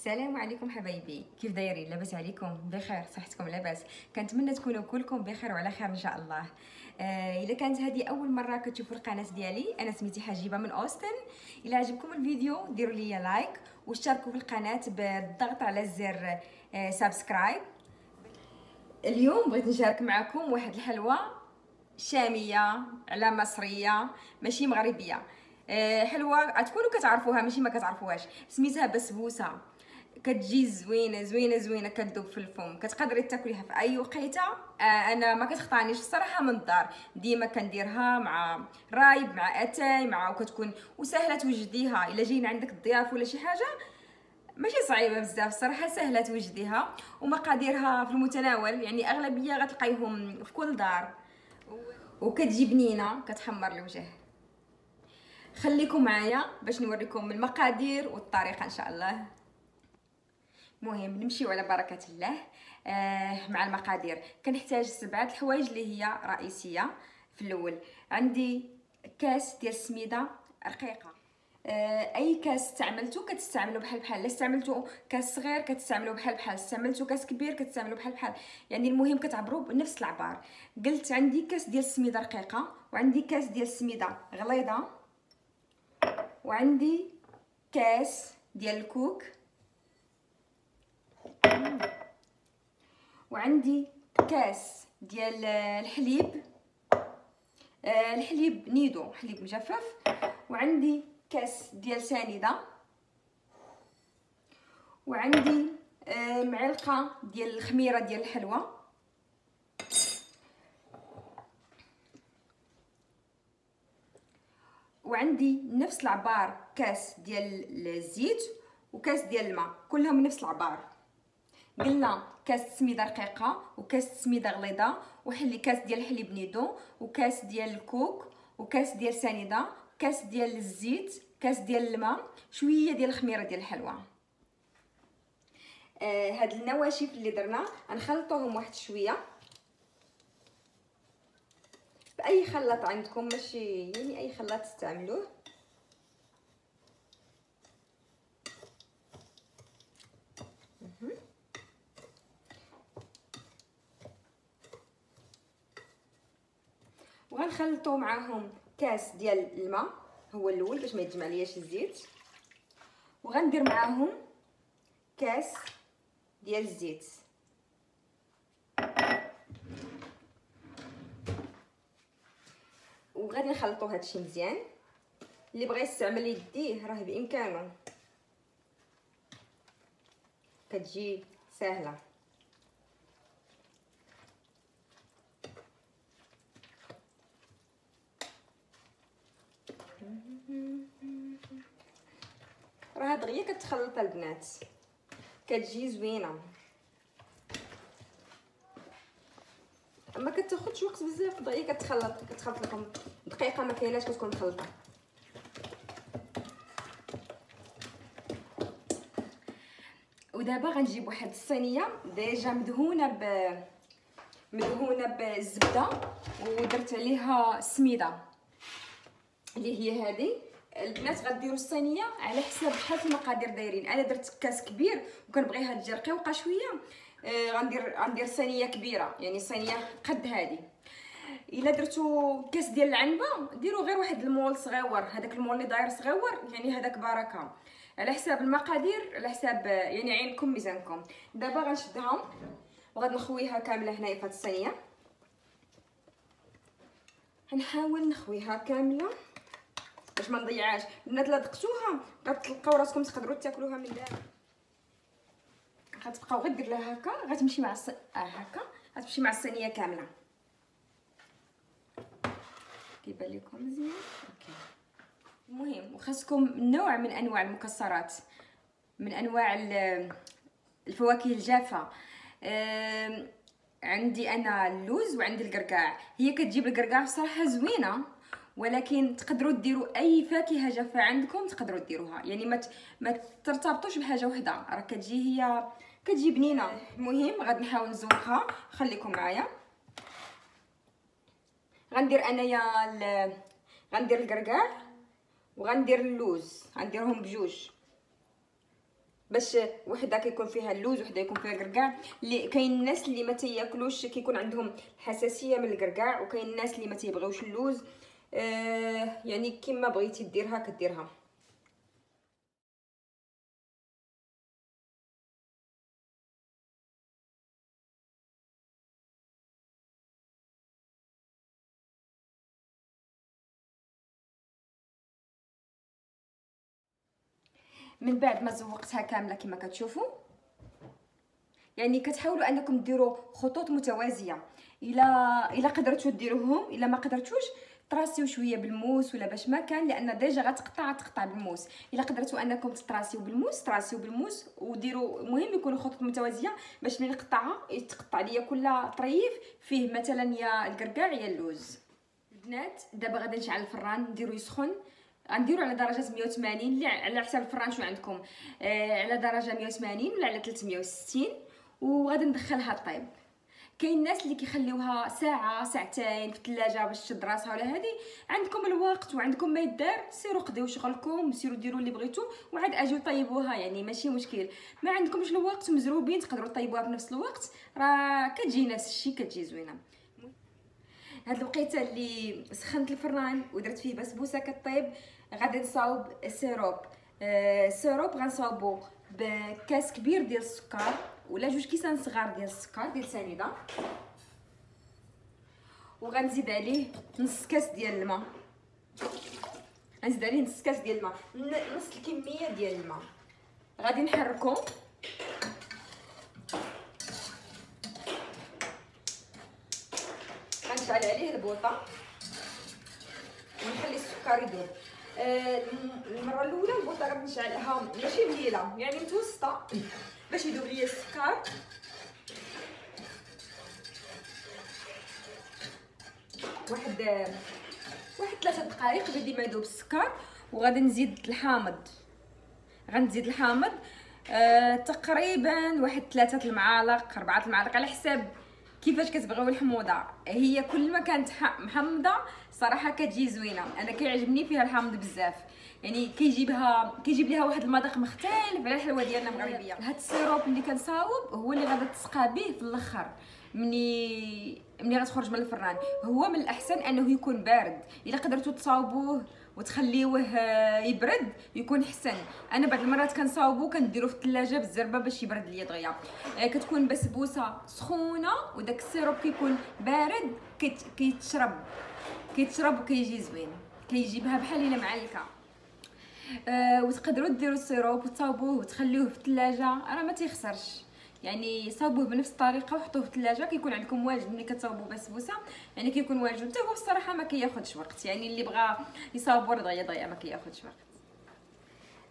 السلام عليكم حبايبي. كيف دايرين؟ لاباس عليكم؟ بخير صحتكم لاباس؟ كنتمنى تكونوا كلكم بخير وعلى خير إن شاء الله. آه الا كانت هذه أول مرة كتشوفوا القناة ديالي أنا سميتي حجيبة من أوستن. إلا عجبكم الفيديو ديروا لي like واشتركوا في القناة بالضغط على زر آه subscribe. اليوم بغيت نشارك معكم واحد الحلوة شامية على مصرية ماشي مغربية. آه، حلوة غتكونوا كتعرفوها ماشي ما كتعرفوهاش. سميتها بسبوسة. كتجي زوينة زوينة زوينة كتذوب في الفم. كتقدري تاكليها في أي وقيتة. آه أنا ما كتقطعنيش الصراحة من الدار. ديما كنديرها مع رايب مع أتاي مع وكتكون وسهلة توجديها. إلا جايين عندك الضياف ولا شي حاجة ماشي صعيبة بزاف الصراحة سهلة توجديها. ومقاديرها في المتناول يعني أغلبية غتلقايهم في كل دار. وكتجي بنينة كتحمر الوجه. خليكم معايا باش نوريكم المقادير والطريقة إن شاء الله. مهم نمشيو على بركة الله آه مع المقادير. كنحتاج سبعة الحوايج اللي هي رئيسية في الأول. عندي كاس ديال السميدة رقيقة. آه أي كاس استعملتو كتستعملوا بحال بحال. لا استعملتو كاس صغير كتستعملوا بحال بحال. استعملتو كاس كبير كتستعملوا بحال بحال. يعني المهم كتعبروا بنفس العبار. قلت عندي كاس ديال السميدة رقيقة وعندي كاس ديال السميدة غليظة وعندي كاس ديال الكوك. وعندي كاس ديال الحليب. آه، الحليب نيدو حليب مجفف. وعندي كاس ديال سنيدة. وعندي آه، معلقة ديال الخميرة ديال الحلوى وعندي نفس العبار كاس ديال الزيت وكاس ديال الماء كلهم نفس العبار. قلنا كاس سميده رقيقه وكاس سميده غليظه وحلي كاس ديال الحليب نيدو وكاس ديال الكوك وكاس ديال سنيدة كاس ديال الزيت كاس ديال الماء شوية ديال الخميرة ديال الحلوى. آه هاد النواشف اللي درنا غنخلطوهم واحد شوية. بأي خلاط عندكم؟ ماشي يعني أي خلاط تستعملوه. وغنخلطوا معاهم كاس ديال الماء هو الأول باش ما يتجمع لياش الزيت وغندير معاهم كاس ديال الزيت. وغادي نخلطوا هادشي مزيان. اللي بغى يستعمل يديه راه بإمكانه. كتجي سهلة راه كتخلط البنات. كتجي زوينة. ما كتاخذش وقت بزاف دغيا كتخلط كتخلط لكم. دقيقة ما كايناش كتكون مخلطة. ودابا غنجيب واحد الصينية ديجا مدهونة ب مدهونة بالزبده ودرت عليها السميده اللي هي هذه البنات غديروا الصينية على حساب شحال المقادير دايرين. أنا درت كاس كبير وكنبغيها تجي رقيقه شوية آه غندير غندير صينية كبيرة يعني صينية قد هذه إلا درتو كاس ديال العنبة ديروا غير واحد المول صغيور هذاك المول اللي داير صغيور يعني هذاك بركه على حساب المقادير على حساب يعني عينكم ميزانكم. دابا غنشدها وغادي نخويها كاملة هنايا في الصينية. غنحاول نخويها كاملة. باش ما نضيعهاش. البنات لا دقتوها غتلقاو راسكم تقدروا تاكلوها من دابا. غتبقاو غير دير لها هكا غتمشي مع الص... آه هكا غتمشي مع الصينية كاملة. كيبان لكم مزيان؟ okay. المهم وخاصكم نوع من أنواع المكسرات من أنواع الفواكه الجافة. عندي أنا اللوز وعندي القرقاع. هي كتجيب القرقاع صراحة زوينة. ولكن تقدروا ديروا أي فاكهة جافة عندكم تقدروا ديروها. يعني ما ما ترتبطوش بحاجة وحدة. راه كتجي هي كتجي بنينة. المهم غادي نحاول نزوقها خليكم معايا. غندير أنايا ال... غندير القرقاع وغندير اللوز. غنديرهم بجوج. باش وحدة كيكون فيها اللوز وحدة يكون فيها الكركاع اللي كاين الناس اللي ما تياكلوش كيكون عندهم حساسيه من الكركاع وكاين الناس اللي ما تيبغيوش اللوز. آه يعني كيما بغيتي ديرها كديرها. من بعد ما زوقتها كاملة كما كتشوفوا. يعني كتحاولوا أنكم ديروا خطوط متوازية. الا إلا قدرتوا ديروهم إلا ما قدرتوش تراسيو شوية بالموس ولا باش ما كان لأن déjà غتقطع تقطع بالموس. إلا قدرتوا أنكم تراسيو بالموس تراسيو بالموس وديروا مهم يكونوا خطوط متوازية باش ملي نقطعها يتقطع ليا كل طريف فيه مثلا يا الكركاع يا اللوز. البنات دابا غادي نشعل الفران نديرو يسخن. غنديرو على درجة 180 اللي على حساب الفران شو عندكم؟ آه على درجة 180 ولا على 360 وغادي ندخلها طيب كاين الناس اللي كيخليوها ساعة ساعتين في الثلاجة باش تشد راسها ولا هذه عندكم الوقت وعندكم ما يدار سيروا قضيو شغلكم سيروا ديروا اللي بغيتو وعاد اجيو طيبوها يعني ماشي مشكل. ما عندكمش الوقت مزروبين تقدروا طيبوها في نفس الوقت راه كتجي نفس الشيء كتجي زوينة. هاد الوقيتة اللي سخنت الفران ودرت فيه بسبوسه كطيب غادي نصاوب ال sirop ال sirop آه غنصاوبو. بكاس كبير ديال السكر ولا جوج كيسان صغار ديال السكر ديال سنيدة. وغنزيد عليه نص كاس ديال الماء. غنزيد عليه نص كاس ديال الماء. نص الكمية ديال الماء. غادي نحركو. غنشعل عليه البوطة. ونخلي السكر يذوب المرة الأولى البوطه غادي نشعلها ماشي مليلة. يعني متوسطة. باش يذوب ليا السكر. واحد واحد ثلاثة دقائق بدي ما يذوب السكر وغادي نزيد الحامض. غنزيد الحامض آه تقريبا واحد ثلاثة المعالق أربعة المعالق على حساب كيفاش كتبغيو الحموضة. هي كل ما كانت محمضة صراحة كتجي زوينة. أنا كيعجبني فيها الحامض بزاف. يعني كيجيبها كيجيب ليها واحد المذاق مختلف على الحلوة ديالنا المغربية. هاد السيروب اللي كنصاوب هو اللي غادا تسقى به في الأخر. مني ملي غتخرج من الفران. هو من الأحسن أنه يكون بارد. إلا قدرتوا تصاوبوه وتخليوه آه، يبرد يكون حسن أنا بعض المرات كنصاوبو كنديرو في الثلاجة بالزربة باش يبرد ليا دغيا. آه، كتكون بسبوسة سخونة وداك ال sirop كيكون بارد كيتشرب. كيتشرب وكيجي زوين. كيجيبها بحال إلا معلكه أه وتقدروا ديروا ال sirop وتصاوبوه وتخليوه في الثلاجة. راه ما تيخسرش. يعني صاوبوه بنفس الطريقة وحطوه في الثلاجة. كيكون عندكم واجد ملي كتصاوبوا بسبوسه يعني كيكون واجد. حتى هو الصراحة ما كياخذش وقت. يعني اللي بغى يصاوبوا دغيا دغيا ما كياخذش وقت.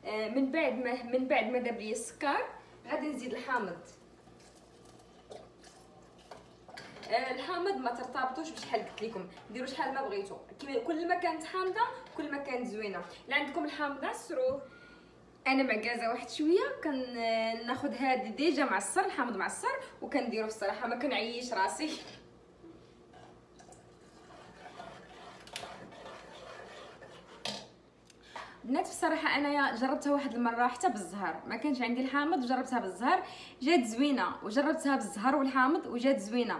آه من بعد ما من بعد ما داب لي السكر غادي نزيد الحامض آه الحامض ما ترتبطوش بشحال قلت لكم. ديروا شحال ما بغيتو. كل ما كانت حامضه كل ما كانت زوينة. إلا عندكم الحامضة سروه. أنا معكازه واحد شوية. كناخذ هذا ديجا معصر الحامض معصر وكنديرو الصراحة. ما كنعيش راسي. بنات الصراحه انايا جربتها واحد المرة حتى بالزهر. ما كانش عندي الحامض وجربتها بالزهر. جات زوينة وجربتها بالزهر والحامض وجات زوينة.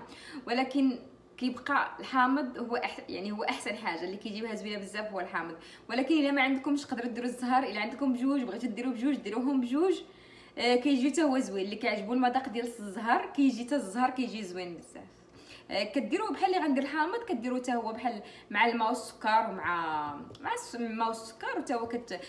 ولكن كيبقى الحامض هو أح... يعني هو أحسن حاجة. اللي كيجيبها زوينة بزاف هو الحامض. ولكن إلا ما عندكمش تقدروا ديروا الزهر إلا عندكم بجوج بغيتوا ديروا بجوج ديروهم بجوج آه كيجي حتى هو زوين. اللي كيعجبو المذاق ديال الزهر كيجي حتى الزهر كيجي زوين بزاف. كديروه بحال اللي غندير الحامض كديروه حتى هو بحال مع الماء والسكر ومع مع الماء والسكر وحتى هو كت...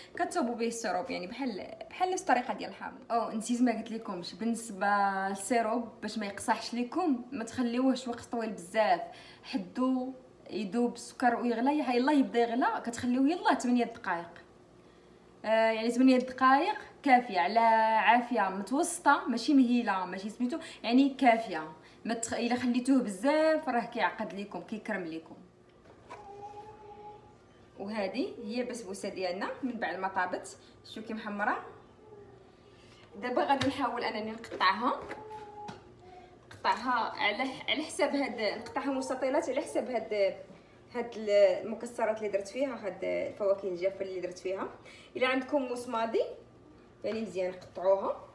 به ال sirop. يعني بحال بحال الطريقة ديال الحامض. أو نسيت ما قلت لكمش بالنسبة لل sirop باش ما يقصحش لكم ما تخليوهش وقت طويل بزاف. حدو يذوب السكر ويغلى يلا يبدا يغلى كتخليوه يلا 8 دقائق. يعني 8 دقائق كافية. على عافية متوسطة ماشي مهيلة ماشي سميتو يعني كافية. متخ... إلا خليتوه بزاف راه كيعقد لكم كيكرم لكم وهذه هي البسبوسه ديالنا من بعد ما طابت. شوفي كي محمرة؟ دابا غادي نحاول أنني نقطعها. نقطعها على على حساب هاد نقطعها مستطيلات على حساب هاد هاد المكسرات اللي درت فيها هاد الفواكه الجافة اللي درت فيها. إلا عندكم موس ماضي يعني مزيان قطعوها.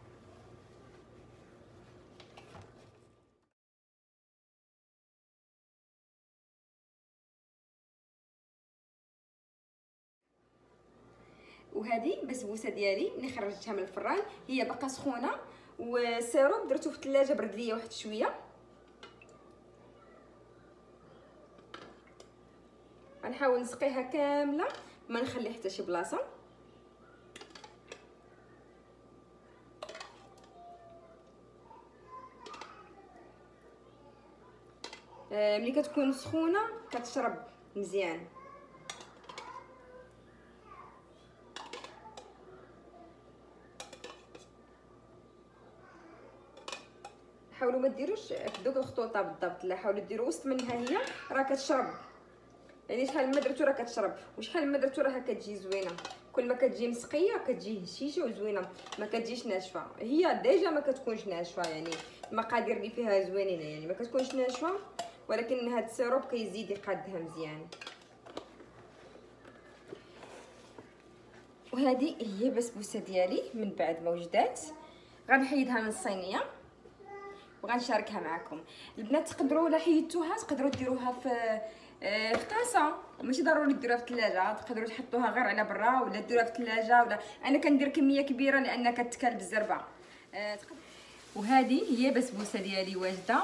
وهذه بسبوسة ديالي ملي خرجتها من الفران. هي باقا سخونة والسيروب درتو في الثلاجة برد ليا واحد شوية. غنحاول نسقيها كاملة ما نخلي حتى شي بلاصة. آه، ملي كتكون سخونة كتشرب مزيان. حاولوا ما ديروش في دوك الخطوطة بالضبط لا حاولوا ديروا وسط منها هي راه كتشرب. يعني شحال ما درتو راه كتشرب وشحال ما درتو راه كتجي زوينة. كل ما كتجي مسقية كتجي هشيشة وزوينة. ما كتجيش ناشفة. هي déjà ما كتكونش ناشفة يعني المقادير اللي فيها زوينين يعني ما كتكونش ناشفة ولكن هاد السيروب كيزيد يقادها مزيان. وهذه هي بسبوسه ديالي من بعد ما وجدات غنحيدها من الصينية وغنشاركها معكم. البنات تقدروا لا حيدتوها تقدروا ديروها في في طاسه ماشي ضروري ديروها في الثلاجة. تقدروا تحطوها غير على برا ولا ديروها في الثلاجة ولا أنا كندير كمية كبيرة لأن كتكال بالزربه آه، وهذه هي بسبوسه ديالي واجده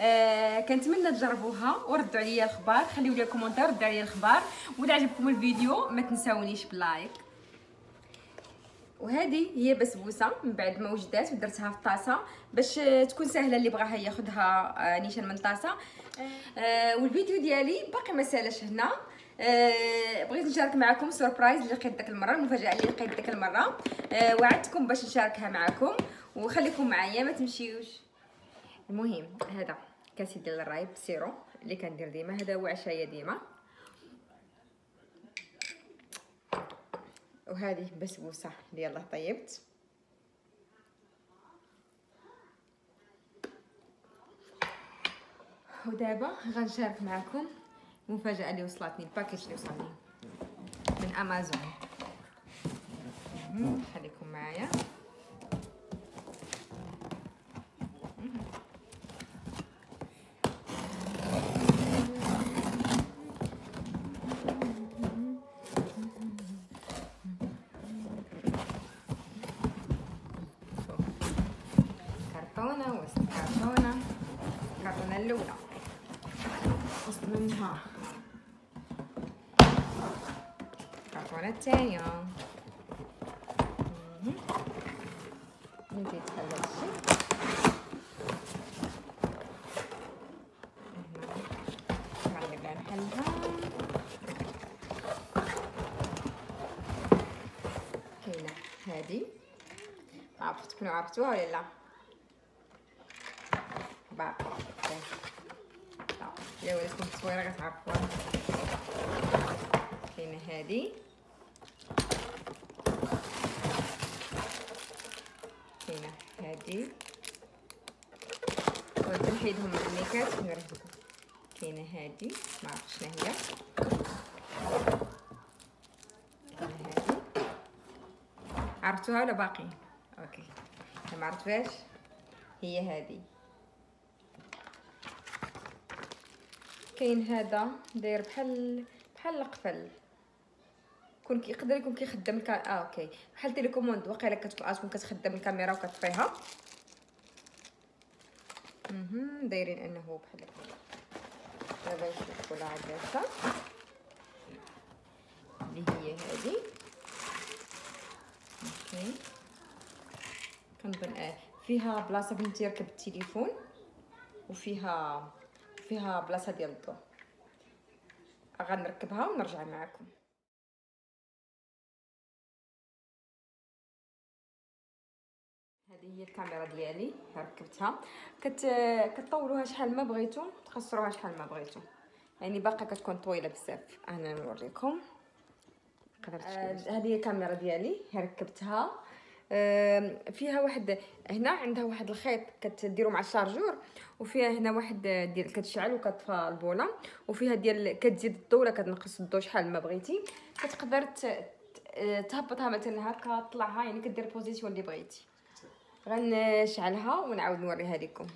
آه كنتمنى تجربوها وردوا عليا الخبار. خليو لي commentaire ردوا عليا الخبار. ولا عجبكم الفيديو ما تنساونيش ب like. وهذه هي بسبوسه من بعد ما وجدات ودرتها في طاسة. باش تكون سهلة اللي بغاها ياخذها آه، نيشان من طاسة. آه والفيديو ديالي باقي ما سالش هنا. آه بغيت نشارك معكم surprise اللي لقيت داك المرة المفاجأة اللي لقيت داك المرة. آه وعدتكم باش نشاركها معكم. وخليكم معايا ما تمشيوش. المهم هذا كاسي ديال الرايب سيرو اللي كندير ديما. هذا هو عشايا ديما. وهذه بسبوسة. اللي يلاه طيبت. ودابا غنشارك معكم المفاجاه اللي وصلتني الباكيج اللي وصلني. من أمازون. خليكم معايا. كرتونة وسط كرتونة. الكرتونة الأولى. الثانية الشيء نقلب لها نحلها كاينة هادي تكونوا عرفتوها ولا لا باقي الا وريتكم التصويره غتعرفوها كاينة هادي كاينة هادي ولكن نحيدهم من الميكات نوريكم كاينة هادي ما عرفتش شنو هي. عرفتوها ولا باقي؟ okay. ما عرفتوهاش هي هادي كاين هذا داير بحال بحال القفل كون يقدر يكون كيخدم الكا آه أوكي. بحال télécommande. واقيلا كتكون تكون كتخدم الكاميرا وكطفيها دايرين انه بحال هكا. دابا نشوفوا العدسه اللي هي هذه. أوكي. كنظن آه فيها بلاصة بنتي يركب التليفون وفيها فيها بلاصة ديال الضوء غنركبها ونرجع معكم هذه هي الكاميرا ديالي ركبتها. كت كطولوها شحال ما بغيتو تقصروها شحال ما بغيتو. يعني باقا كتكون طويلة بزاف. أنا نوريكم. آه هذه هي الكاميرا ديالي ركبتها. آه فيها واحد هنا عندها واحد الخيط كتديرو مع الشارجور وفيها هنا واحد ديال كتشعل وكتطفى البولة وفيها ديال كتزيد الضوء ولا كتنقص الضوء شحال ما بغيتي. كتقدر تهبطها مثلا هكا طلعها يعني كدير البوزيسيون اللي بغيتي. غنشعلها ونعاود نوريها لكم.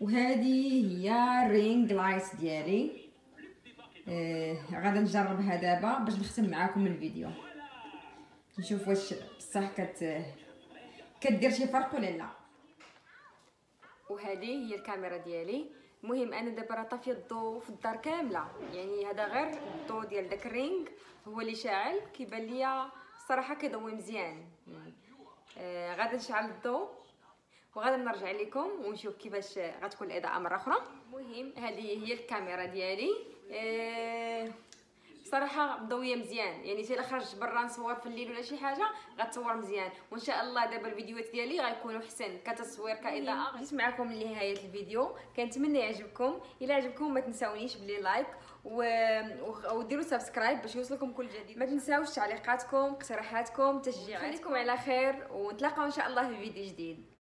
وهذه هي ال ring light ديالي. آه غادا نجربها دابا باش نختم معاكم الفيديو. نشوف واش بصح كت كدير شي فرق ولا لا. وهذه هي الكاميرا ديالي. المهم أنا دابا راه طافية الضوء في الدار كاملة. يعني هذا غير الضوء ديال داك ال ring هو اللي شاعل كيبان ليا الصراحه كيضوي مزيان. آه غادي نشعل الضوء وغادي نرجع لكم ونشوف كيفاش غتكون الاضاءه مرة أخرى. المهم هذه هي الكاميرا ديالي. آه صراحة مضوية مزيان. يعني إلا خرجت برا نصور في الليل ولا شي حاجة غتصور مزيان. وإن شاء الله دابا الفيديوهات ديالي غيكونوا حسن كتصوير كاضاءه جيت معكم لنهاية الفيديو. كنتمنى يعجبكم. إلا عجبكم ما تنساونيش ب les likes. وديروا subscribe باش يوصلكم كل جديد. ما تنساوش تعليقاتكم اقتراحاتكم تشجيعاتكم. على خير ونتلاقاو إن شاء الله في فيديو جديد.